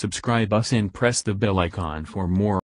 subscribe us and press the bell icon for more